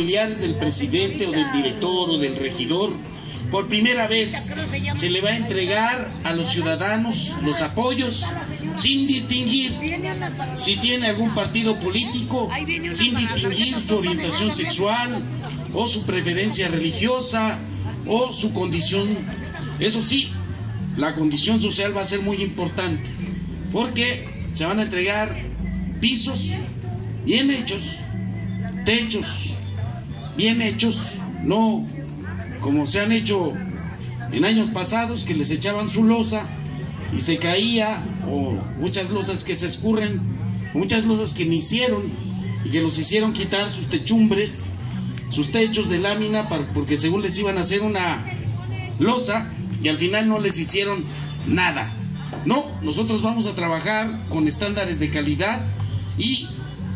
familiares del presidente o del director o del regidor, por primera vez se le va a entregar a los ciudadanos los apoyos sin distinguir si tiene algún partido político, sin distinguir su orientación sexual o su preferencia religiosa o su condición. Eso sí, la condición social va a ser muy importante porque se van a entregar pisos bien hechos, techos bien hechos, no como se han hecho en años pasados que les echaban su losa y se caía o muchas losas que se escurren, muchas losas que ni hicieron y que los hicieron quitar sus techumbres, sus techos de lámina porque según les iban a hacer una losa y al final no les hicieron nada. No, nosotros vamos a trabajar con estándares de calidad y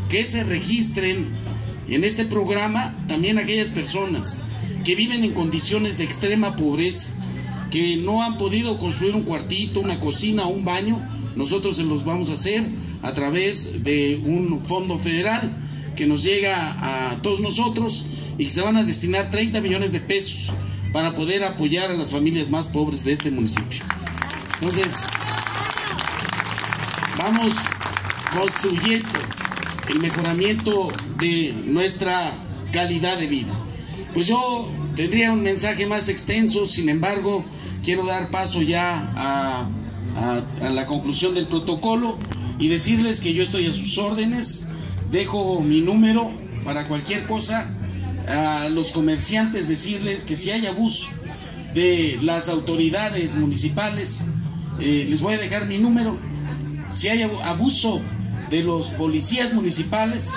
que se registren en este programa también aquellas personas que viven en condiciones de extrema pobreza, que no han podido construir un cuartito, una cocina un baño, nosotros se los vamos a hacer a través de un fondo federal que nos llega a todos nosotros y que se van a destinar 30 millones de pesos para poder apoyar a las familias más pobres de este municipio. Entonces, vamos construyendo el mejoramiento de nuestra calidad de vida. Pues yo tendría un mensaje más extenso, sin embargo, quiero dar paso ya a, la conclusión del protocolo y decirles que yo estoy a sus órdenes, dejo mi número para cualquier cosa, a los comerciantes decirles que si hay abuso de las autoridades municipales, eh, les voy a dejar mi número, si hay abuso de los policías municipales,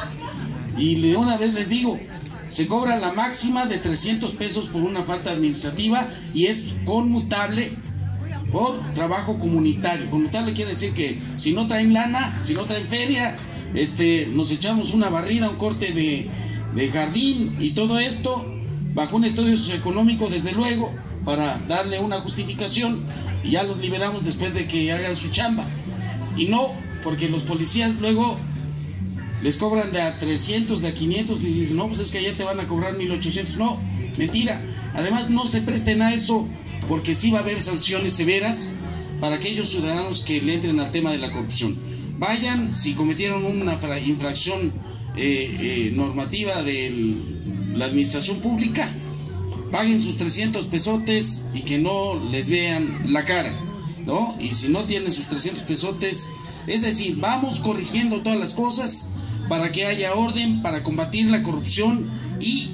y de una vez les digo, se cobra la máxima de 300 pesos por una falta administrativa y es conmutable por trabajo comunitario. Conmutable quiere decir que si no traen lana, si no traen feria, este, nos echamos una barrida, un corte de, de jardín y todo esto bajo un estudio socioeconómico, desde luego, para darle una justificación y ya los liberamos después de que hagan su chamba. Y no porque los policías luego les cobran de a 300, de a 500 y dicen, no, pues es que allá te van a cobrar 1800. No, mentira. Además, no se presten a eso porque sí va a haber sanciones severas para aquellos ciudadanos que le entren al tema de la corrupción. Vayan, si cometieron una infracción eh, eh, normativa de la administración pública, paguen sus 300 pesotes y que no les vean la cara, ¿no? Y si no tienen sus 300 pesotes, es decir, vamos corrigiendo todas las cosas para que haya orden, para combatir la corrupción y